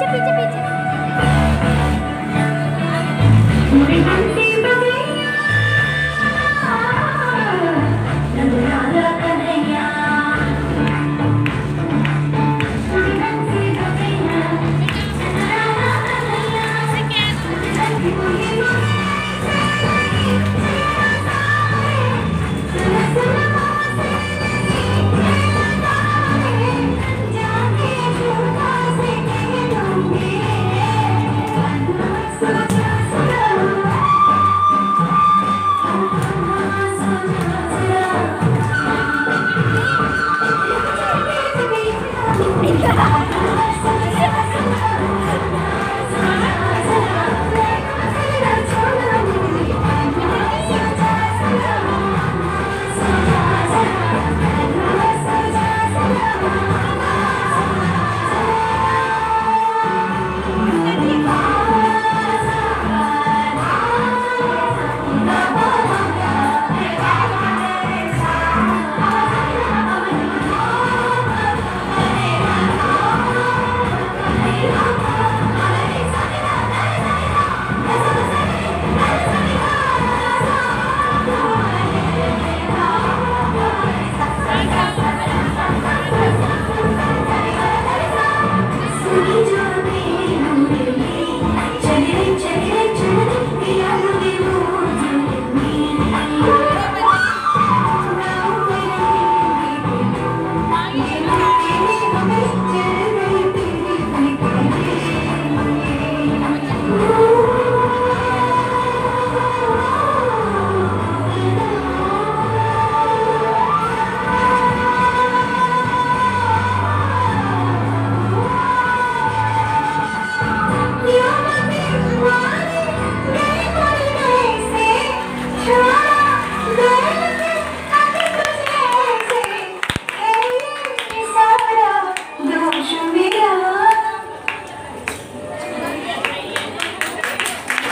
cepet cepet cepet